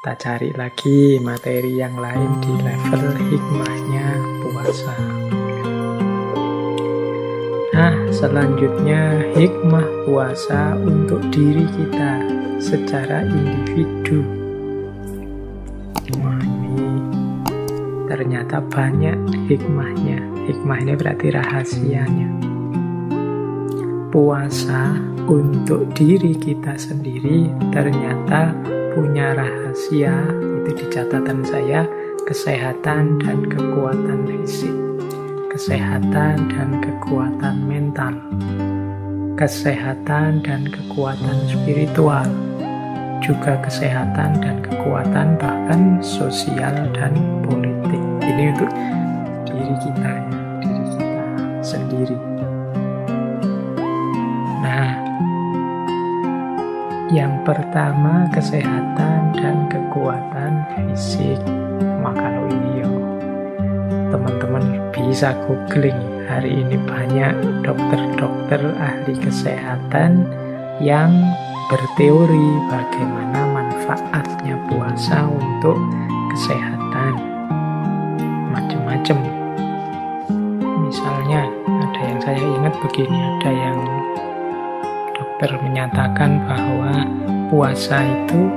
Kita cari lagi materi yang lain di level hikmahnya puasa. Nah, selanjutnya hikmah puasa untuk diri kita secara individu. Wah, ini ternyata banyak hikmahnya. Hikmah ini berarti rahasianya. Puasa untuk diri kita sendiri ternyata punya rahasia, itu di catatan saya, kesehatan dan kekuatan fisik, kesehatan dan kekuatan mental, kesehatan dan kekuatan spiritual, juga kesehatan dan kekuatan bahkan sosial dan politik. Ini untuk diri kita ya, diri kita sendiri. Yang pertama kesehatan dan kekuatan fisik. Ya teman-teman bisa googling. Hari ini banyak dokter-dokter ahli kesehatan yang berteori bagaimana manfaatnya puasa untuk kesehatan. Macam-macam. Misalnya ada yang saya ingat begini, ada yang dokter menyatakan bahwa puasa itu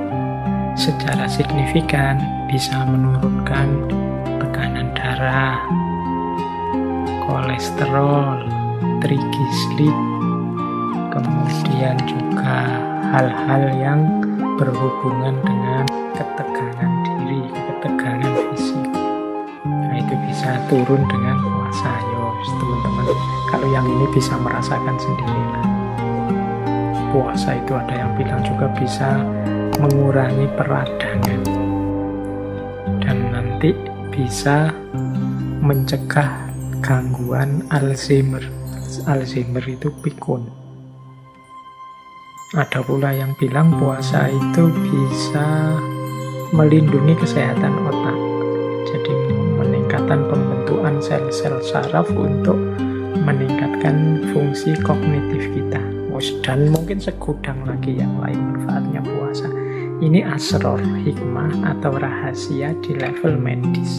secara signifikan bisa menurunkan tekanan darah, kolesterol, trigliserid, kemudian juga hal-hal yang berhubungan dengan ketegangan diri, ketegangan fisik. Nah itu bisa turun dengan puasa, yo teman-teman. Kalau yang ini bisa merasakan sendiri. Puasa itu ada yang bilang juga bisa mengurangi peradangan dan nanti bisa mencegah gangguan Alzheimer. Alzheimer itu pikun. Ada pula yang bilang puasa itu bisa melindungi kesehatan otak. Jadi meningkatkan pembentukan sel-sel saraf untuk meningkatkan fungsi kognitif kita. Dan mungkin segudang lagi yang lain manfaatnya puasa. Ini asror, hikmah atau rahasia di level medis.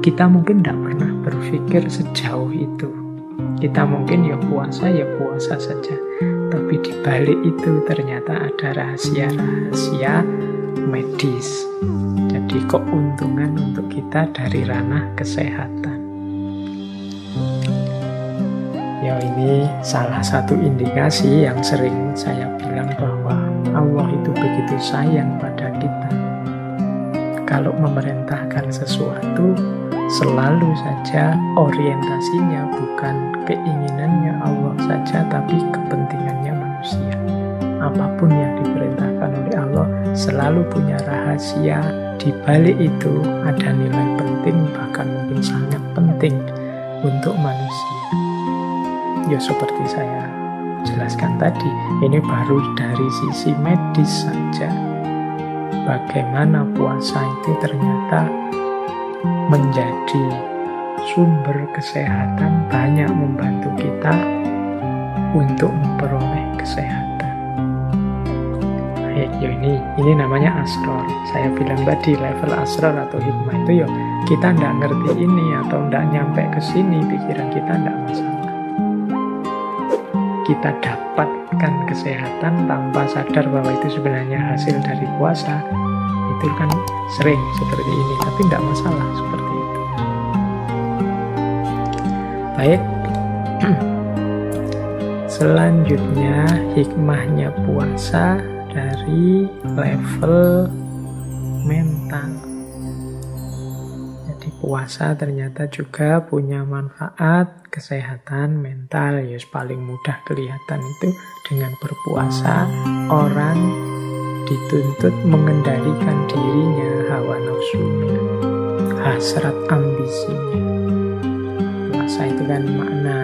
Kita mungkin tidak pernah berpikir sejauh itu. Kita mungkin ya puasa, ya puasa saja. Tapi di balik itu ternyata ada rahasia-rahasia medis. Jadi keuntungan untuk kita dari ranah kesehatan. Ya ini salah satu indikasi yang sering saya bilang bahwa Allah itu begitu sayang pada kita. Kalau memerintahkan sesuatu, selalu saja orientasinya bukan keinginannya Allah saja, tapi kepentingannya manusia. Apa pun yang diperintahkan oleh Allah selalu punya rahasia. Di balik itu ada nilai penting, bahkan mungkin sangat penting untuk manusia. Ya seperti saya jelaskan tadi, ini baru dari sisi medis saja. Bagaimana puasa itu ternyata menjadi sumber kesehatan banyak membantu kita untuk memperoleh kesehatan. Baik, ya ini ini namanya asror. Saya bilang tadi level asror atau hikmah itu ya kita tidak ngerti ini atau tidak nyampe ke sini pikiran kita tidak masalah kita dapatkan kesehatan tanpa sadar bahwa itu sebenarnya hasil dari puasa itu kan sering seperti ini tapi tidak masalah seperti itu. Baik. Selanjutnya hikmahnya puasa dari level mental puasa ternyata juga punya manfaat kesehatan mental. Ya paling mudah kelihatan itu dengan berpuasa. Orang dituntut mengendalikan dirinya hawa nafsunya hasrat ambisinya. Puasa itu kan makna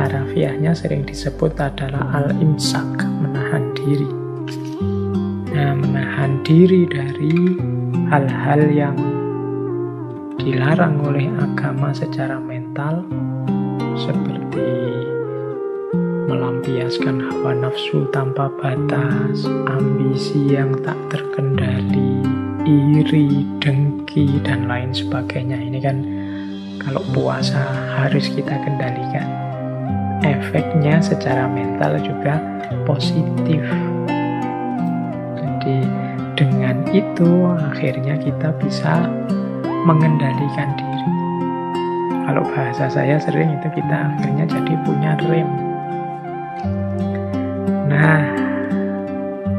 harafiahnya sering disebut adalah al-imsak menahan diri. Nah menahan diri dari hal-hal yang dilarang oleh agama secara mental seperti melampiaskan hawa nafsu tanpa batas, ambisi yang tak terkendali, iri, dengki, dan lain sebagainya. Ini kan kalau puasa harus kita kendalikan. Efeknya secara mental juga positif. Jadi dengan itu akhirnya kita bisa mengendalikan diri. Kalau bahasa saya sering itu kita akhirnya jadi punya rem. Nah,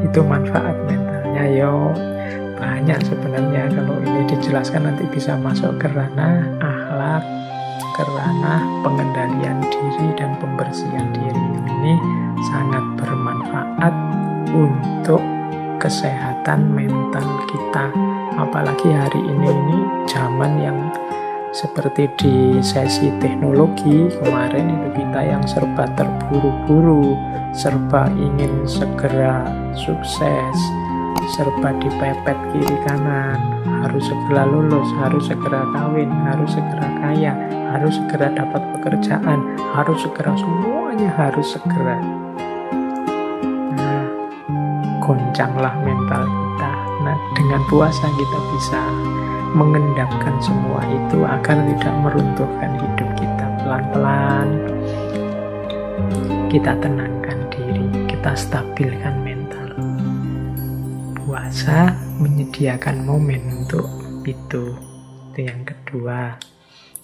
itu manfaat mentalnya yo banyak sebenarnya kalau ini dijelaskan nanti bisa masuk ke ranah akhlak, ke ranah pengendalian diri dan pembersihan diri. Ini sangat bermanfaat untuk kesehatan mental kita apalagi hari ini ini zaman yang seperti di sesi teknologi kemarin itu kita yang serba terburu-buru serba ingin segera sukses serba dipepet kiri kanan. Harus segera lulus harus segera kawin harus segera kaya harus segera dapat pekerjaan harus segera semuanya harus segera. Nah goncanglah mental dengan puasa kita bisa mengendapkan semua itu agar tidak meruntuhkan hidup kita. Pelan-pelan kita tenangkan diri kita stabilkan mental. Puasa menyediakan momen untuk itu. Itu yang kedua.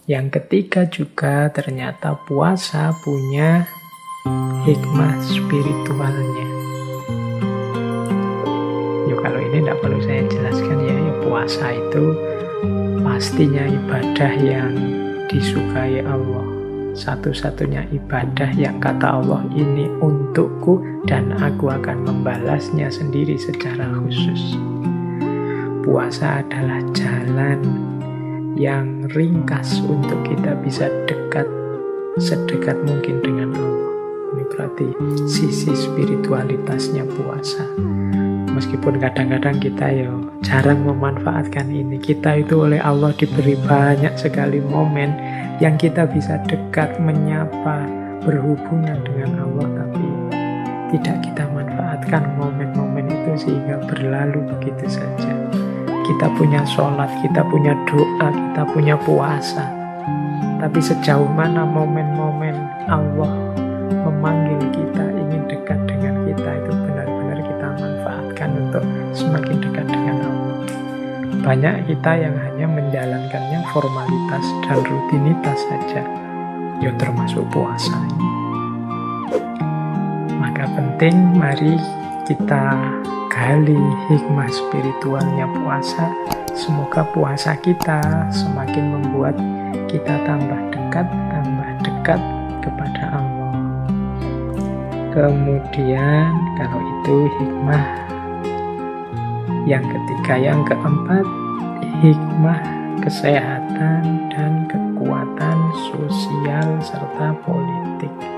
Yang ketiga juga ternyata puasa punya hikmah spiritualnya ini tidak perlu saya jelaskan ya, ya puasa itu pastinya ibadah yang disukai Allah. Satu-satunya ibadah yang kata Allah ini untukku dan aku akan membalasnya sendiri secara khusus. Puasa adalah jalan yang ringkas untuk kita bisa dekat sedekat mungkin dengan Allah. Ini berarti sisi spiritualitasnya puasa meskipun kadang-kadang kita ya jarang memanfaatkan ini. Kita itu oleh Allah diberi banyak sekali momen yang kita bisa dekat menyapa berhubungan dengan Allah tapi tidak kita manfaatkan momen-momen itu sehingga berlalu begitu saja. Kita punya sholat, kita punya doa, kita punya puasa. Tapi sejauh mana momen-momen Allah memanggil kita ingin dekat dengan kita itu untuk semakin dekat dengan Allah. Banyak kita yang hanya menjalankannya formalitas dan rutinitas saja, ya termasuk puasa. Maka penting mari kita gali hikmah spiritualnya puasa. Semoga puasa kita semakin membuat kita tambah dekat, tambah dekat kepada Allah. Kemudian kalau itu hikmah yang ketiga, yang keempat, hikmah kesehatan dan kekuatan sosial serta politik.